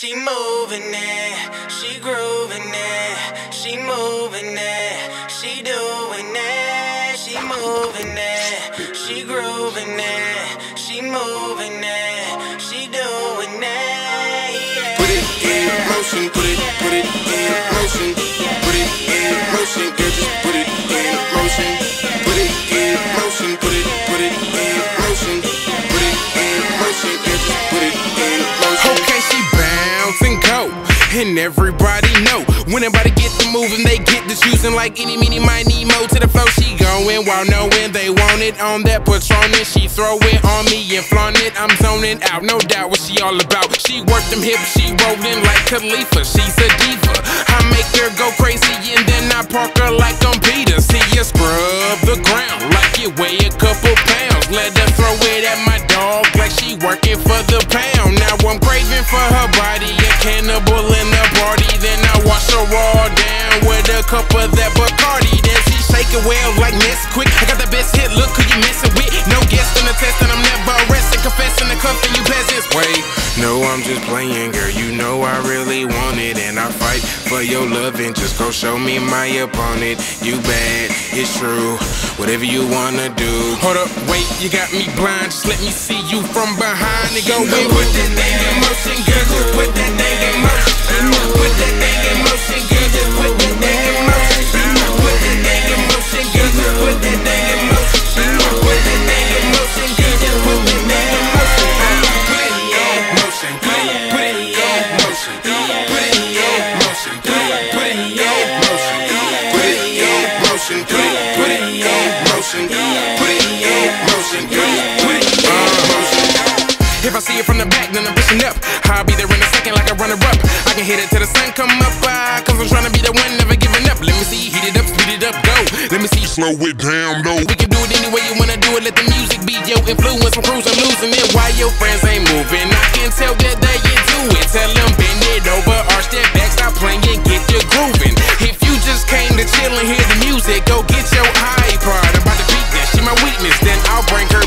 She moving it, she grooving it, she moving it, she doing it, she moving it, she grooving it, she moving it, she doing it. Yeah. Put it in motion, put it, put it and everybody know when everybody get the moving, they get the choosing like any, meeny, miny, mo to the flow. She going while knowing they want it on that Patron, and she throw it on me and flaunt it. I'm zoning out, no doubt what she all about. She work them hips, she rolling like Khalifa. She's a diva. I make her go crazy and then I park her like I'm Peter. See you scrub the ground like you weigh a couple pounds. Let her throw it at my dog like she working for the pound. Now I'm craving for her body, a cannibal in the party. Then I wash her all down with a cup of that Bacardi. Then she shake it well like Nesquik. I got the best hit, look who you messing with. No guest on the test, and I'm never arrested. Confessing the cuffing you peasants. Wait, no, I'm just playing, girl. You know I really want it, and I fight for your love and just go show me my opponent. You bad, it's true. Whatever you wanna do. Hold up, wait, you got me blind. Just let me see you from behind and go in. Put that thing in motion, girl. Just put that thing in motion. Put that thing in motion, girl. If I see it from the back, then I'm pushing up. I'll be there in a second like a runner up. I can hit it till the sun come up. Ah, cause I'm trying to be the one, never giving up. Let me see, heat it up, speed it up, go. Let me see, Slow it down, though. we can do it any way you wanna do it. Let the music be your influence. I'm cruising, losing it Why your friends ain't moving. I can tell that they into it. Tell them bend it over, arch that back, stop playing, get you grooving. If you just came to chill and hear the music, go get your iPod. I'm about to beat that, she my weakness. Then I'll bring her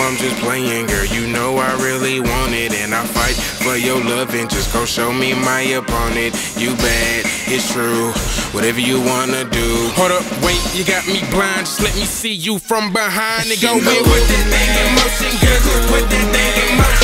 I'm just playing, girl. You know I really want it, and I fight for your love and just go show me my opponent. You bad, it's true. Whatever you wanna do. Hold up, wait, you got me blind. Just let me see you from behind and go in. Put that thing in motion, girl. Put that thing in motion.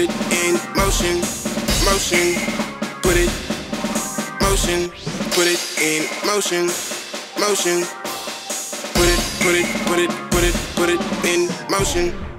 It in motion, motion. Put it, motion. Put it in motion, motion. Put it, put it, put it, put it, put it in motion.